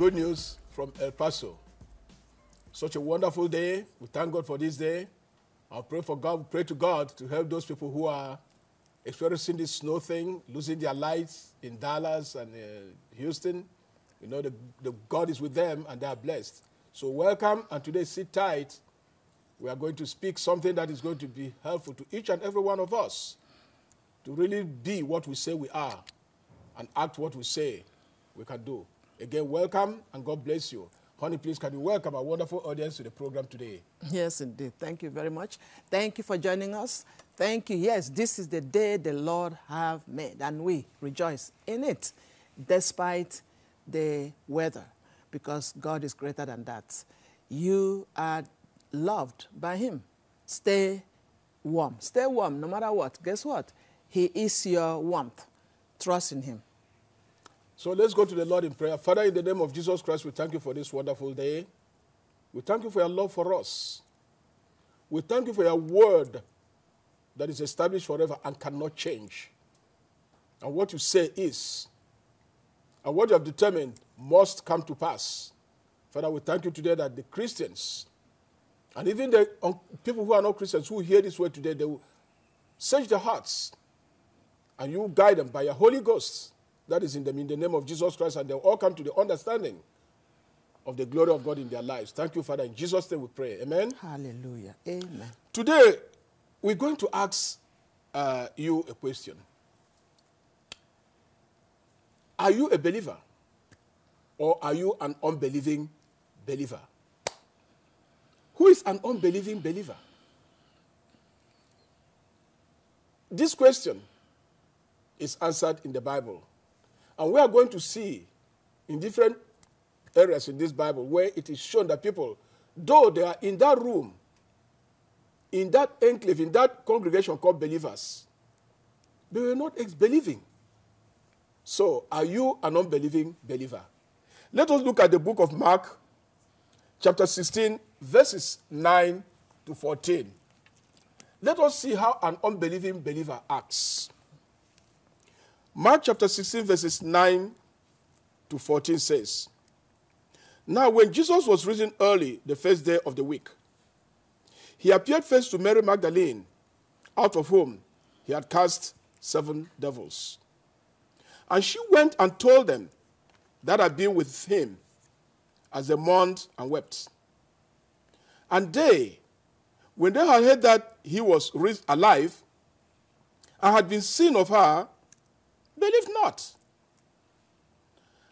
Good News from El Paso. Such a wonderful day. We thank God for this day. I pray for God, pray to God to help those people who are experiencing this snow thing, losing their lives in Dallas and uh, Houston. You know, the, the God is with them and they are blessed. So welcome, and today sit tight. We are going to speak something that is going to be helpful to each and every one of us to really be what we say we are and act what we say we can do. Again, welcome and God bless you. Honey, please can you welcome our wonderful audience to the program today? Yes, indeed. Thank you very much. Thank you for joining us. Thank you. Yes, this is the day the Lord have made, and we rejoice in it, despite the weather, because God is greater than that. You are loved by Him. Stay warm. Stay warm no matter what. Guess what? He is your warmth. Trust in Him. So let's go to the Lord in prayer. Father, in the name of Jesus Christ, we thank you for this wonderful day. We thank you for your love for us. We thank you for your word that is established forever and cannot change. And what you say is, and what you have determined must come to pass. Father, we thank you today that the Christians, and even the people who are not Christians who hear this word today, they will search their hearts and you guide them by your Holy Ghost that is in them in the name of Jesus Christ, and they'll all come to the understanding of the glory of God in their lives. Thank you, Father. In Jesus' name we pray. Amen. Hallelujah. Amen. Today, we're going to ask uh, you a question Are you a believer? Or are you an unbelieving believer? Who is an unbelieving believer? This question is answered in the Bible. And we are going to see in different areas in this Bible where it is shown that people, though they are in that room, in that enclave, in that congregation called believers, they were not ex believing. So, are you an unbelieving believer? Let us look at the book of Mark, chapter 16, verses 9 to 14. Let us see how an unbelieving believer acts. Mark chapter 16, verses 9 to 14 says, Now, when Jesus was risen early the first day of the week, he appeared first to Mary Magdalene, out of whom he had cast seven devils. And she went and told them that had been with him as they mourned and wept. And they, when they had heard that he was alive and had been seen of her, believed not.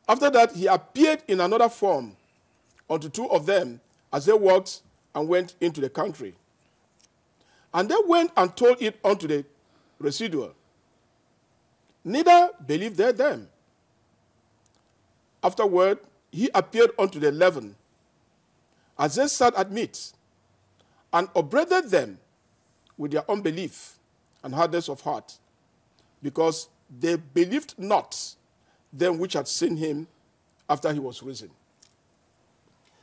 After that, he appeared in another form unto two of them as they walked and went into the country. And they went and told it unto the residual. Neither believed they them. Afterward, he appeared unto the eleven as they sat at meat and upbraided them with their unbelief and hardness of heart, because they believed not them which had seen him after he was risen.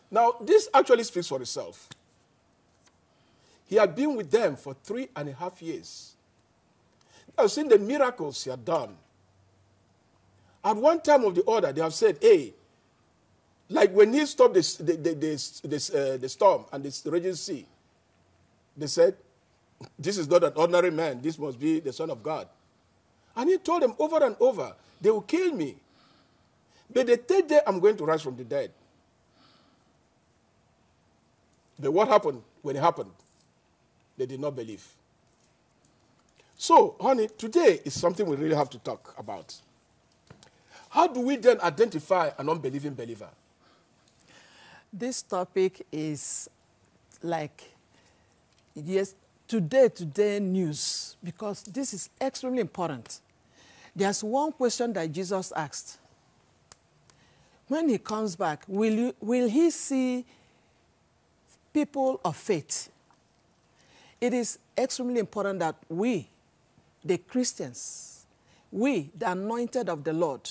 Now, this actually speaks for itself. He had been with them for three and a half years. They have seen the miracles he had done. At one time of the order, they have said, hey, like when he stopped the, the, the, the, uh, the storm and the raging sea, they said, this is not an ordinary man. This must be the Son of God. And he told them over and over, they will kill me. But the third day, I'm going to rise from the dead. But what happened when it happened? They did not believe. So, honey, today is something we really have to talk about. How do we then identify an unbelieving believer? This topic is like, yes, today, today news, because this is extremely important. There's one question that Jesus asked. When he comes back, will, you, will he see people of faith? It is extremely important that we, the Christians, we, the anointed of the Lord,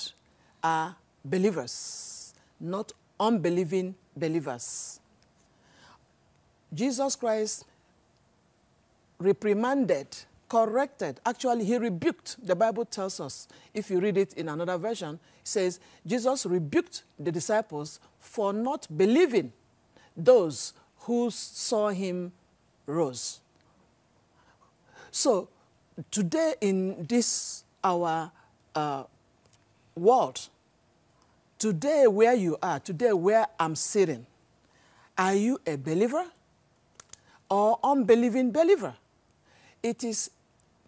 are believers, not unbelieving believers. Jesus Christ reprimanded corrected. Actually, he rebuked. The Bible tells us, if you read it in another version, it says, Jesus rebuked the disciples for not believing those who saw him rose. So, today in this our uh, world, today where you are, today where I'm sitting, are you a believer or unbelieving believer? It is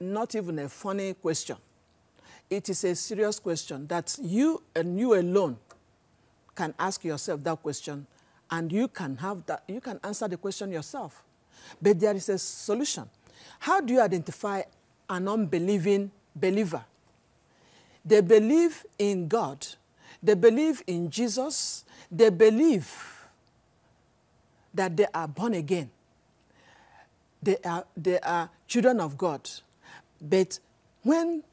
not even a funny question. It is a serious question that you and you alone can ask yourself that question and you can have that you can answer the question yourself. But there is a solution. How do you identify an unbelieving believer? They believe in God, they believe in Jesus, they believe that they are born again. They are, they are children of God. But when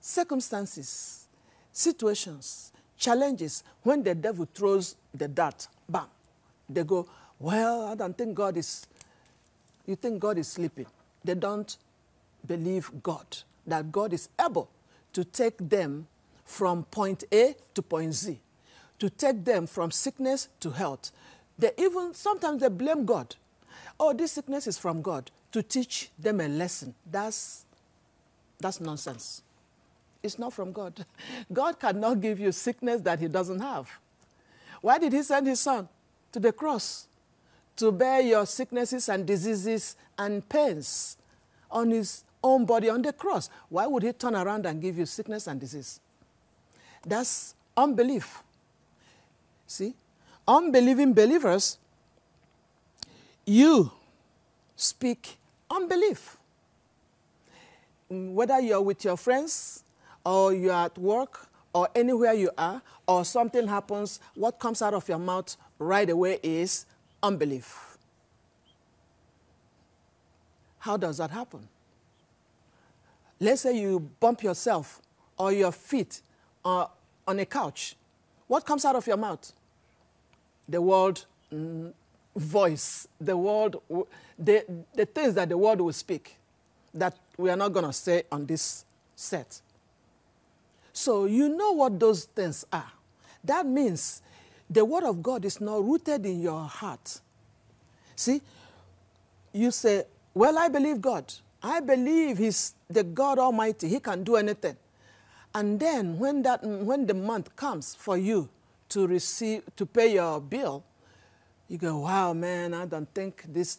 circumstances, situations, challenges, when the devil throws the dart, bam, they go, Well, I don't think God is, you think God is sleeping. They don't believe God, that God is able to take them from point A to point Z, to take them from sickness to health. They even, sometimes they blame God. Oh, this sickness is from God to teach them a lesson. That's, that's nonsense. It's not from God. God cannot give you sickness that He doesn't have. Why did He send His Son to the cross? To bear your sicknesses and diseases and pains on His own body on the cross. Why would He turn around and give you sickness and disease? That's unbelief. See? Unbelieving believers, you speak unbelief. Whether you're with your friends, or you're at work, or anywhere you are, or something happens, what comes out of your mouth right away is unbelief. How does that happen? Let's say you bump yourself or your feet uh, on a couch. What comes out of your mouth? The word mm, voice, the word, the, the things that the word will speak that we are not going to say on this set. So you know what those things are. That means the word of God is not rooted in your heart. See, you say, Well, I believe God. I believe He's the God Almighty. He can do anything. And then when that when the month comes for you to receive to pay your bill, you go, wow, man, I don't think this,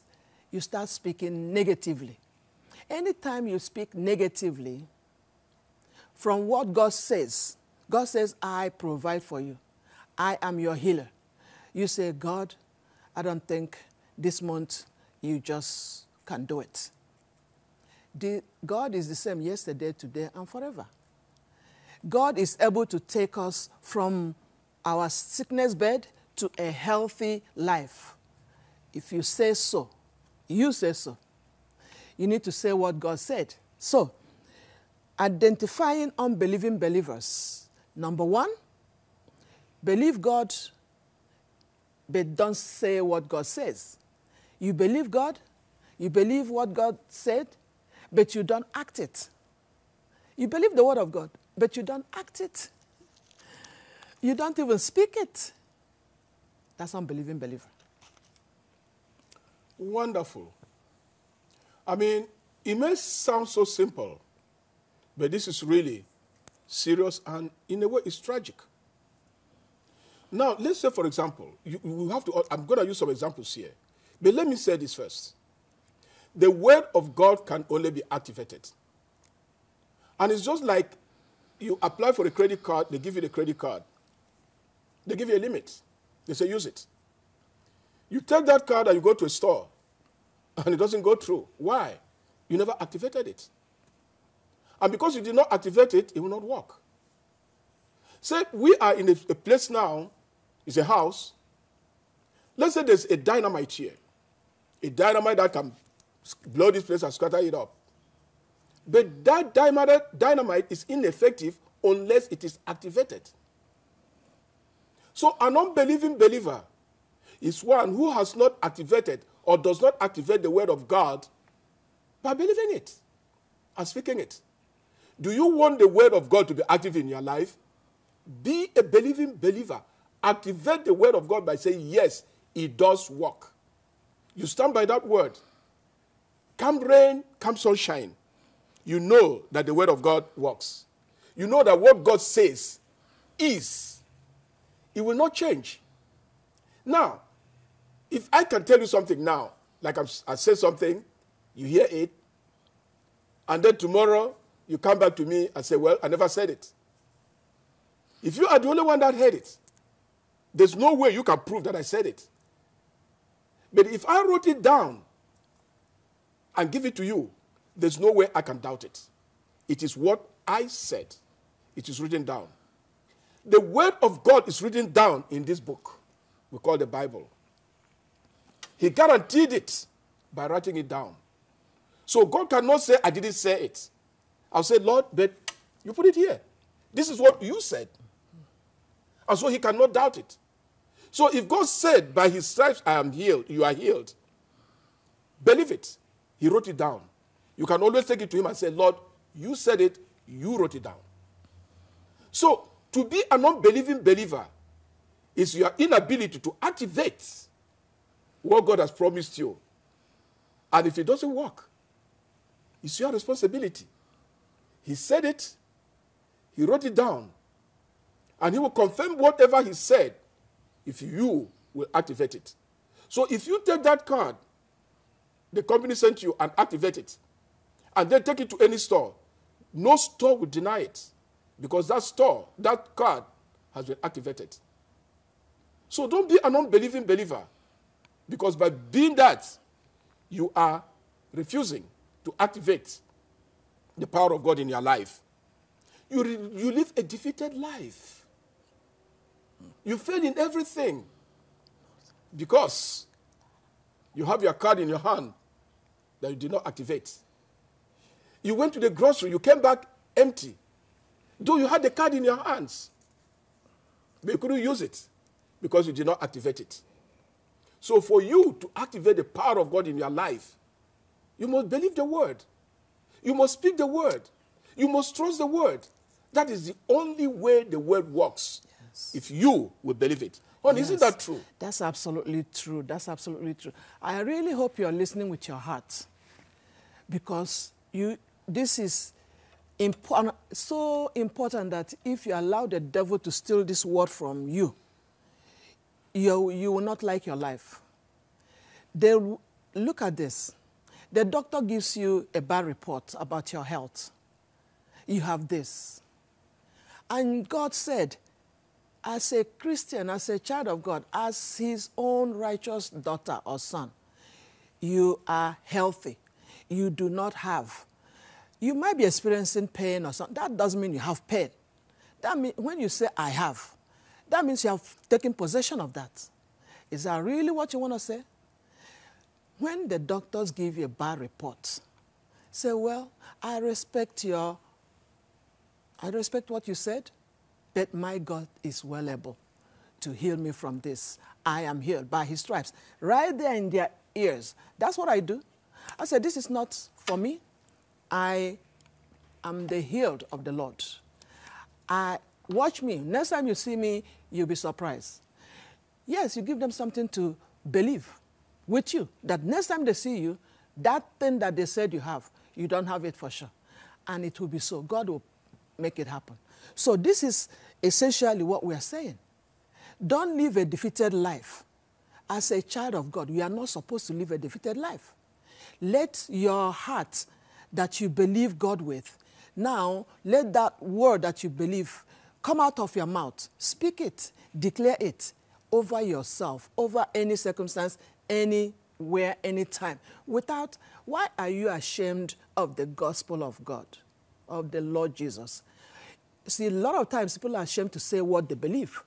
you start speaking negatively. Anytime you speak negatively from what God says, God says, I provide for you. I am your healer. You say, God, I don't think this month you just can do it. The, God is the same yesterday, today, and forever. God is able to take us from our sickness bed to a healthy life. If you say so, you say so. You need to say what God said. So, identifying unbelieving believers. Number one, believe God, but don't say what God says. You believe God, you believe what God said, but you don't act it. You believe the word of God, but you don't act it. You don't even speak it. That's unbelieving believer. Wonderful. I mean, it may sound so simple, but this is really serious and in a way it's tragic. Now, let's say, for example, you, you have to, I'm going to use some examples here, but let me say this first. The word of God can only be activated. And it's just like you apply for a credit card, they give you the credit card. They give you a limit. They say, use it. You take that card and you go to a store, and it doesn't go through. Why? You never activated it. And because you did not activate it, it will not work. Say we are in a, a place now, it's a house. Let's say there's a dynamite here. A dynamite that can blow this place and scatter it up. But that dynamite, dynamite is ineffective unless it is activated. So an unbelieving believer is one who has not activated or does not activate the word of God by believing it. and speaking it. Do you want the word of God to be active in your life? Be a believing believer. Activate the word of God by saying, Yes, it does work. You stand by that word. Come rain, come sunshine. You know that the word of God works. You know that what God says is. It will not change. Now, if I can tell you something now, like I've, I said something, you hear it, and then tomorrow you come back to me and say, Well, I never said it. If you are the only one that heard it, there's no way you can prove that I said it. But if I wrote it down and give it to you, there's no way I can doubt it. It is what I said, it is written down. The word of God is written down in this book we call the Bible. He guaranteed it by writing it down. So God cannot say, I didn't say it. I'll say, Lord, but you put it here. This is what you said. And so he cannot doubt it. So if God said, By his stripes I am healed, you are healed, believe it. He wrote it down. You can always take it to him and say, Lord, you said it, you wrote it down. So to be an unbelieving believer is your inability to activate what God has promised you. And if it doesn't work, it's your responsibility. He said it, he wrote it down, and he will confirm whatever he said if you will activate it. So if you take that card the company sent you and activate it, and then take it to any store, no store will deny it because that store, that card has been activated. So don't be an unbelieving believer because by being that, you are refusing to activate the power of God in your life. You, re- you live a defeated life. You fail in everything because you have your card in your hand that you did not activate. You went to the grocery, you came back empty. Though you had the card in your hands, but you couldn't use it because you did not activate it. So, for you to activate the power of God in your life, you must believe the word. You must speak the word. You must trust the word. That is the only way the word works. Yes. If you will believe it. Honey, yes. isn't that true? That's absolutely true. That's absolutely true. I really hope you're listening with your heart because you, this is important, so important that if you allow the devil to steal this word from you, you, you will not like your life. They, look at this. The doctor gives you a bad report about your health. You have this. And God said, as a Christian, as a child of God, as his own righteous daughter or son, you are healthy. You do not have. You might be experiencing pain or something. That doesn't mean you have pain. That means when you say, I have, that means you have taken possession of that. Is that really what you want to say? When the doctors give you a bad report, say, Well, I respect your, I respect what you said, but my God is well able to heal me from this. I am healed by his stripes. Right there in their ears. That's what I do. I said, This is not for me. I am the healed of the Lord. I watch me. Next time you see me, you'll be surprised. Yes, you give them something to believe with you. That next time they see you, that thing that they said you have, you don't have it for sure. And it will be so. God will make it happen. So, this is essentially what we are saying. Don't live a defeated life. As a child of God, you are not supposed to live a defeated life. Let your heart that you believe God with, now let that word that you believe come out of your mouth. Speak it, declare it over yourself, over any circumstance, anywhere, anytime. Without, why are you ashamed of the gospel of God, of the Lord Jesus? See, a lot of times people are ashamed to say what they believe.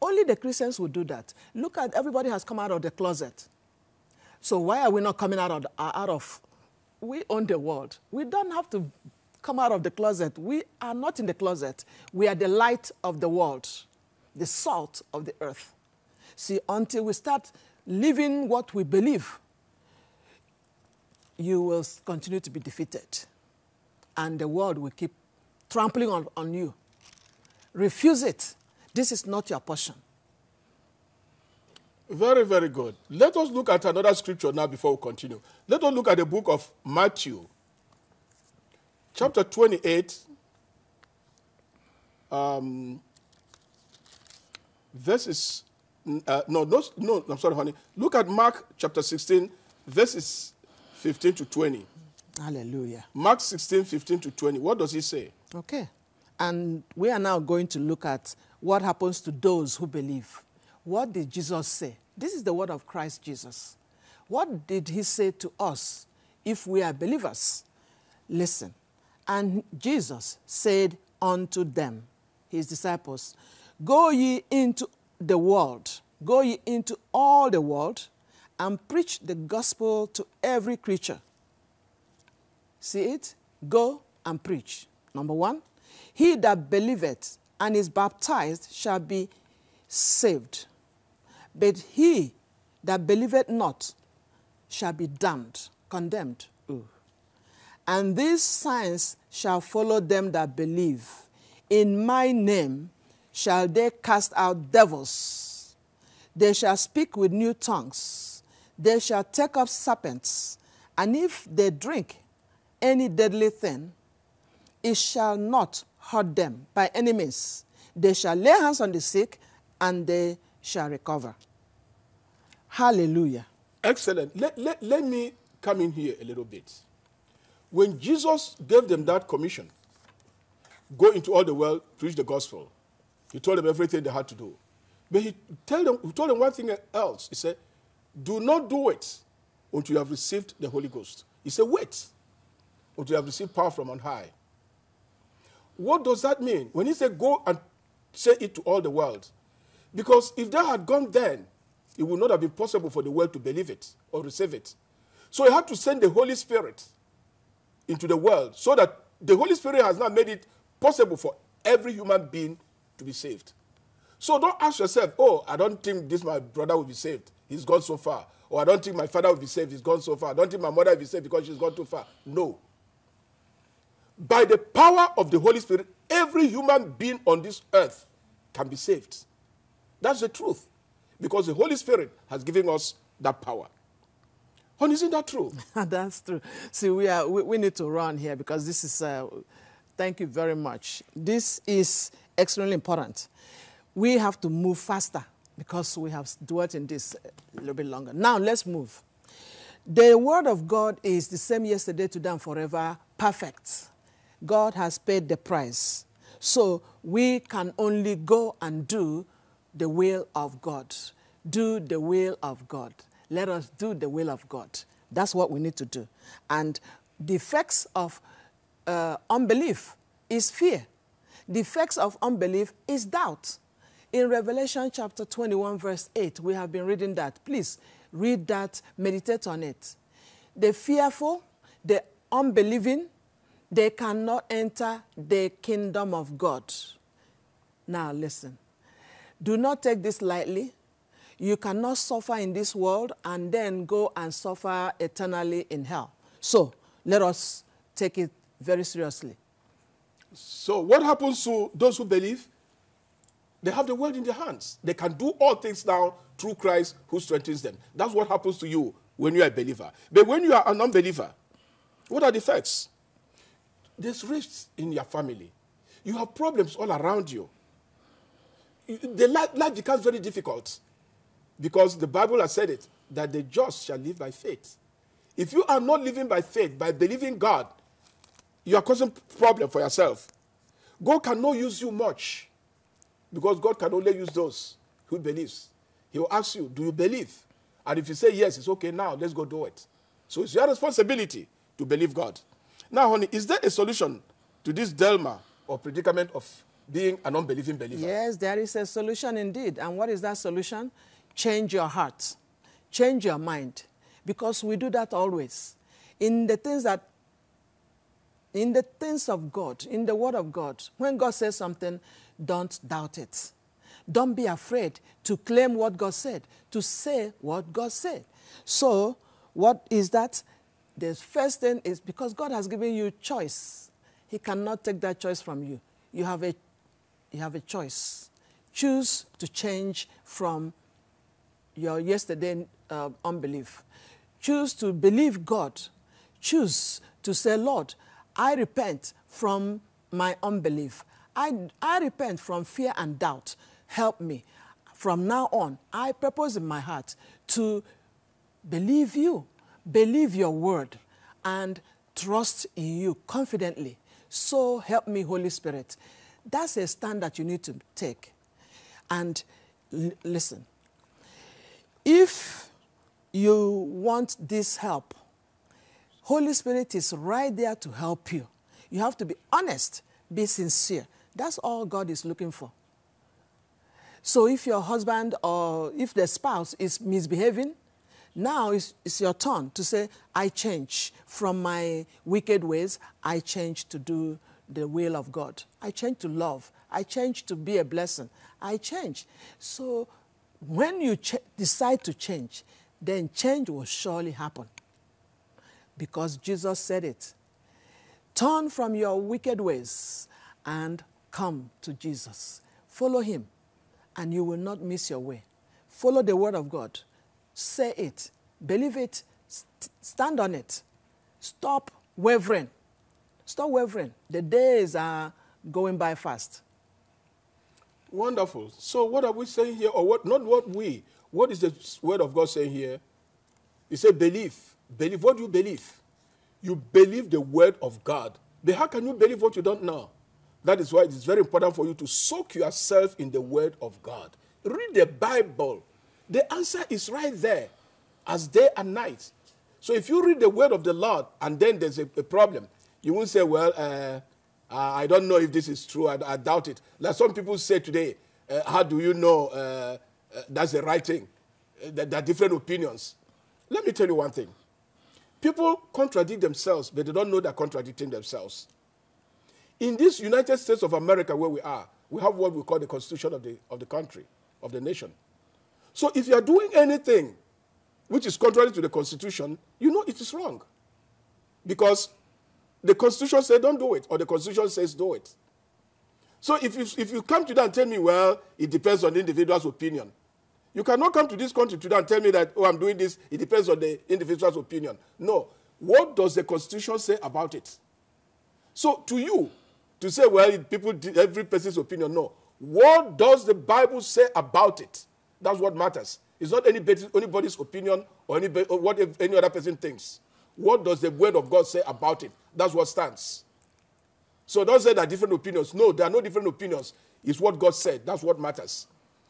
Only the Christians will do that. Look at everybody has come out of the closet. So why are we not coming out of, out of we own the world. We don't have to come out of the closet. We are not in the closet. We are the light of the world, the salt of the earth. See, until we start living what we believe, you will continue to be defeated. and the world will keep trampling on, on you. Refuse it. This is not your portion. Very, very good. Let us look at another scripture now before we continue. Let us look at the book of Matthew, chapter 28, um, verses. Uh, no, no, no, I'm sorry, honey. Look at Mark chapter 16, verses 15 to 20. Hallelujah. Mark 16, 15 to 20. What does he say? Okay. And we are now going to look at what happens to those who believe. What did Jesus say? This is the word of Christ Jesus. What did he say to us if we are believers? Listen. And Jesus said unto them, his disciples, Go ye into the world, go ye into all the world, and preach the gospel to every creature. See it? Go and preach. Number one, he that believeth and is baptized shall be saved. But he that believeth not shall be damned, condemned. Ooh. And these signs shall follow them that believe. In my name shall they cast out devils. They shall speak with new tongues. They shall take up serpents. And if they drink any deadly thing, it shall not hurt them by any means. They shall lay hands on the sick and they shall recover. Hallelujah. Excellent. Let, let, let me come in here a little bit. When Jesus gave them that commission, go into all the world, preach the gospel, he told them everything they had to do. But he, tell them, he told them one thing else. He said, Do not do it until you have received the Holy Ghost. He said, Wait until you have received power from on high. What does that mean? When he said, Go and say it to all the world. Because if that had gone then, it would not have been possible for the world to believe it or receive it. So he had to send the Holy Spirit into the world so that the Holy Spirit has now made it possible for every human being to be saved. So don't ask yourself, oh, I don't think this my brother will be saved. He's gone so far. Or I don't think my father will be saved. He's gone so far. I don't think my mother will be saved because she's gone too far. No. By the power of the Holy Spirit, every human being on this earth can be saved. That's the truth. Because the Holy Spirit has given us that power. And isn't that true? That's true. See, we, are, we, we, need to run here because this is, uh, thank you very much. This is extremely important. We have to move faster because we have dwelt in this a little bit longer. Now, let's move. The Word of God is the same yesterday, today, and forever, perfect. God has paid the price. So we can only go and do the will of God. Do the will of God. Let us do the will of God. That's what we need to do. And the effects of uh, unbelief is fear. The effects of unbelief is doubt. In Revelation chapter 21, verse 8, we have been reading that. Please read that, meditate on it. The fearful, the unbelieving, they cannot enter the kingdom of God. Now, listen. Do not take this lightly. You cannot suffer in this world and then go and suffer eternally in hell. So let us take it very seriously. So, what happens to those who believe? They have the world in their hands. They can do all things now through Christ who strengthens them. That's what happens to you when you are a believer. But when you are an unbeliever, what are the effects? There's rifts in your family. You have problems all around you the life, life becomes very difficult because the Bible has said it that the just shall live by faith. If you are not living by faith, by believing God, you are causing problem for yourself. God cannot use you much because God can only use those who believes. He will ask you, "Do you believe?" And if you say yes, it's okay. Now let's go do it. So it's your responsibility to believe God. Now, honey, is there a solution to this dilemma or predicament of being an unbelieving believer. Yes, there is a solution indeed. And what is that solution? Change your heart, change your mind, because we do that always. In the things that, in the things of God, in the Word of God, when God says something, don't doubt it. Don't be afraid to claim what God said, to say what God said. So, what is that? The first thing is because God has given you choice He cannot take that choice from you. You have a, you have a choice. Choose to change from your yesterday uh, unbelief. Choose to believe God. Choose to say, Lord, I repent from my unbelief. I, I repent from fear and doubt. Help me. From now on, I purpose in my heart to believe you, believe your word, and trust in you confidently. So help me, Holy Spirit. That's a stand that you need to take. And listen, if you want this help, Holy Spirit is right there to help you. You have to be honest, be sincere. That's all God is looking for. So if your husband or if the spouse is misbehaving, now it's, it's, your turn to say, I change from my wicked ways. I change to do the will of God. I change to love. I change to be a blessing. I change. So when you decide to change, then change will surely happen. Because Jesus said it. Turn from your wicked ways and come to Jesus. Follow him, and you will not miss your way. Follow the word of God. Say it, believe it, st- stand on it. Stop wavering. Stop wavering. The days are going by fast. Wonderful. So, what are we saying here, or what? Not what we. What is the word of God saying here? He said, "Believe, believe." What do you believe? You believe the word of God. But how can you believe what you don't know? That is why it is very important for you to soak yourself in the word of God. Read the Bible. The answer is right there, as day and night. So if you read the word of the Lord and then there's a, a problem, you won't say, "Well, uh, I don't know if this is true. I, I doubt it." Like some people say today, uh, "How do you know uh, uh, that's the right thing?" Uh, there are different opinions. Let me tell you one thing. People contradict themselves, but they don't know they're contradicting themselves. In this United States of America, where we are, we have what we call the constitution of the, of the country, of the nation. So if you are doing anything which is contrary to the constitution, you know it is wrong. Because the constitution says don't do it, or the constitution says do it. So if you, if you come to that and tell me, well, it depends on the individual's opinion, you cannot come to this country today and tell me that, oh, I'm doing this, it depends on the individual's opinion. No. What does the Constitution say about it? So to you, to say, well, people, every person's opinion, no. What does the Bible say about it? That's what matters. It's not anybody's opinion or, anybody, or what any other person thinks. What does the Word of God say about it? That's what stands. So don't say there are different opinions. No, there are no different opinions. It's what God said. That's what matters.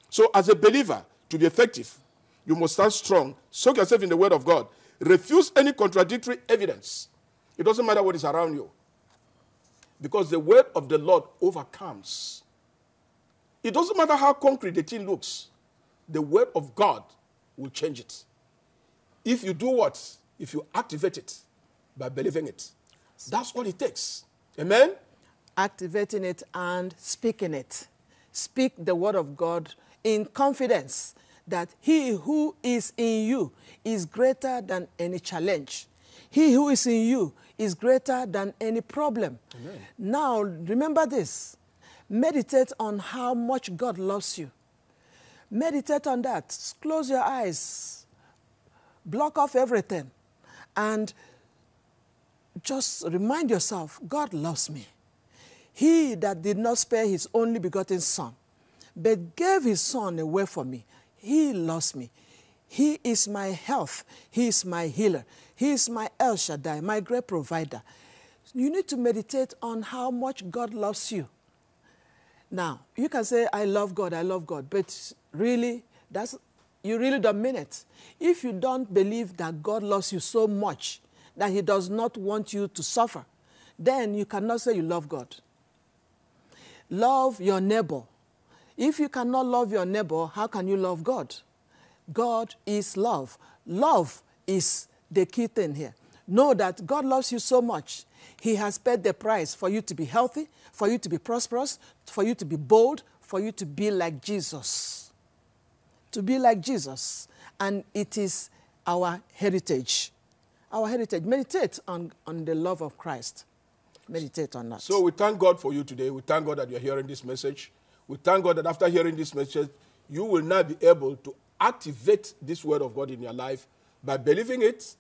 So as a believer, to be effective, you must stand strong, soak yourself in the Word of God, refuse any contradictory evidence. It doesn't matter what is around you. Because the Word of the Lord overcomes. It doesn't matter how concrete the thing looks, the Word of God will change it. If you do what? If you activate it by believing it. That's all it takes. Amen? Activating it and speaking it. Speak the Word of God in confidence that he who is in you is greater than any challenge. He who is in you is greater than any problem. Amen. Now, remember this meditate on how much God loves you. Meditate on that. Close your eyes, block off everything, and just remind yourself God loves me. He that did not spare his only begotten Son, but gave his Son away for me he loves me. He is my health. He is my healer. He is my El Shaddai, my great provider. You need to meditate on how much God loves you. Now, you can say, I love God, I love God, but really, that's, you really don't mean it. If you don't believe that God loves you so much that He does not want you to suffer, then you cannot say you love God. Love your neighbor if you cannot love your neighbor, how can you love God? God is love. Love is the key thing here. Know that God loves you so much. He has paid the price for you to be healthy, for you to be prosperous, for you to be bold, for you to be like Jesus. To be like Jesus. And it is our heritage. Our heritage. Meditate on, on the love of Christ. meditate on that. So we thank God for you today. We thank God that you're hearing this message. We thank God that after hearing this message, you will now be able to activate this word of God in your life by believing it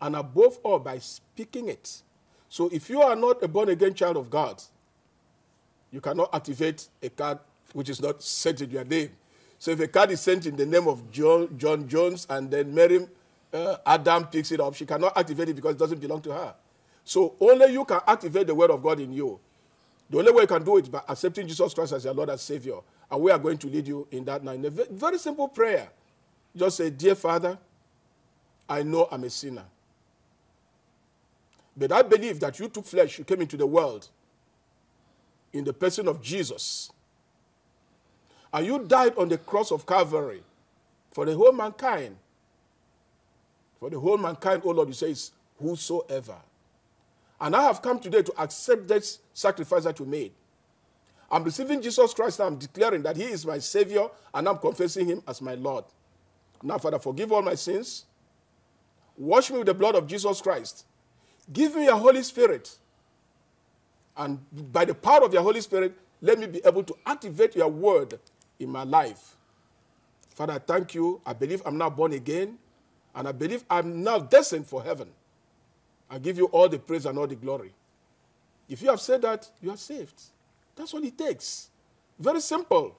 and above all by speaking it. So if you are not a born again child of God, you cannot activate a card which is not set in your name. So if a card is sent in the name of John, John Jones and then Mary uh, Adam picks it up, she cannot activate it because it doesn't belong to her. So only you can activate the word of God in you. The only way you can do it is by accepting Jesus Christ as your Lord and Savior. And we are going to lead you in that night. A very simple prayer. Just say, Dear Father, I know I'm a sinner. But I believe that you took flesh, you came into the world in the person of Jesus. And you died on the cross of Calvary for the whole mankind. For the whole mankind, oh Lord, you say, whosoever. And I have come today to accept this sacrifice that you made. I'm receiving Jesus Christ and I'm declaring that He is my Savior and I'm confessing Him as my Lord. Now, Father, forgive all my sins. Wash me with the blood of Jesus Christ. Give me your Holy Spirit. And by the power of your Holy Spirit, let me be able to activate your word in my life. Father, I thank you. I believe I'm now born again. And I believe I'm now destined for heaven. I give you all the praise and all the glory. If you have said that, you are saved. That's what it takes. Very simple,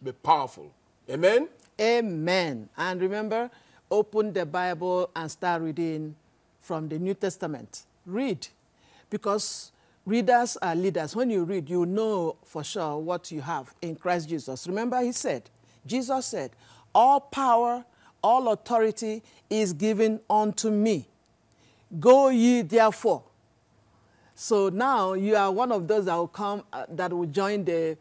but powerful. Amen? Amen. And remember, open the Bible and start reading from the New Testament. Read, because readers are leaders. When you read, you know for sure what you have in Christ Jesus. Remember, he said, Jesus said, All power, all authority is given unto me. Go ye therefore. So now you are one of those that will come, uh, that will join the,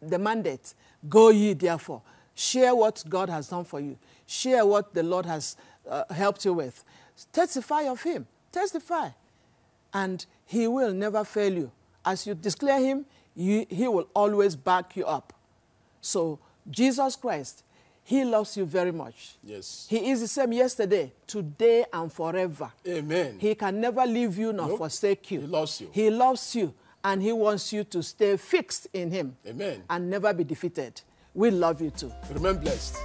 the mandate. Go ye therefore. Share what God has done for you. Share what the Lord has uh, helped you with. Testify of Him. Testify. And He will never fail you. As you declare Him, you, He will always back you up. So, Jesus Christ, He loves you very much. Yes. He is the same yesterday, today, and forever. Amen. He can never leave you nor Nope. forsake you. He loves you. He loves you, and He wants you to stay fixed in Him Amen. and never be defeated. We love you too. Remain blessed.